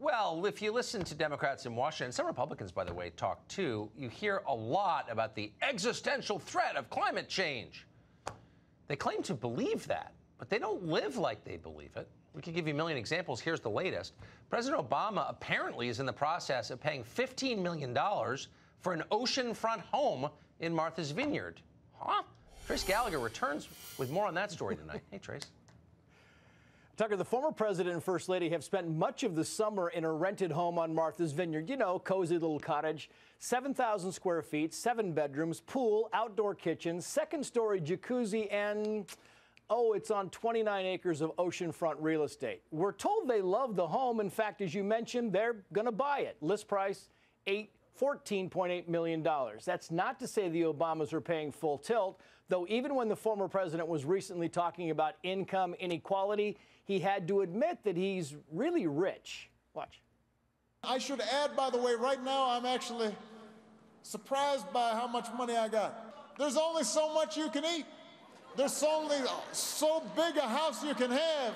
Well, if you listen to Democrats in Washington, some Republicans, by the way, talk too, you hear a lot about the existential threat of climate change. They claim to believe that, but they don't live like they believe it. We could give you a million examples. Here's the latest. President Obama apparently is in the process of paying $15 million for an oceanfront home in Martha's Vineyard. Huh? Trace Gallagher returns with more on that story tonight. Hey, Trace. Tucker, the former president and first lady have spent much of the summer in a rented home on Martha's Vineyard. You know, cozy little cottage, 7,000 square feet, seven bedrooms, pool, outdoor kitchen, second story jacuzzi, and oh, it's on 29 acres of oceanfront real estate. We're told they love the home. In fact, as you mentioned, they're going to buy it. List price, eight. $14.8 million. That's not to say the Obamas are paying full tilt, though, even when the former president was recently talking about income inequality, he had to admit that he's really rich. Watch. I should add, by the way, right now I'm actually surprised by how much money I got. There's only so much you can eat. There's only so big a house you can have.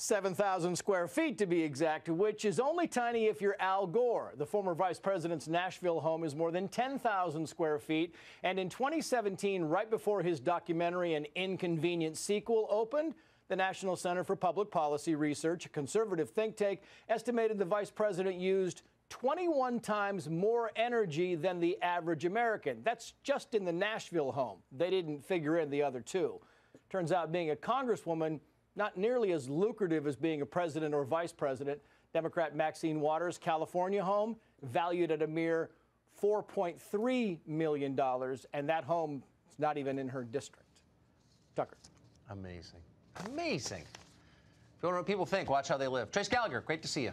7,000 square feet to be exact, which is only tiny if you're Al Gore. The former vice president's Nashville home is more than 10,000 square feet. And in 2017, right before his documentary An Inconvenient Sequel opened, the National Center for Public Policy Research, a conservative think tank, estimated the vice president used 21 times more energy than the average American. That's just in the Nashville home. They didn't figure in the other two. Turns out being a congresswoman not nearly as lucrative as being a president or vice president. Democrat Maxine Waters' California home valued at a mere $4.3 million, and that home is not even in her district. Tucker. Amazing. Amazing. If you want to know what people think, watch how they live. Trace Gallagher, great to see you.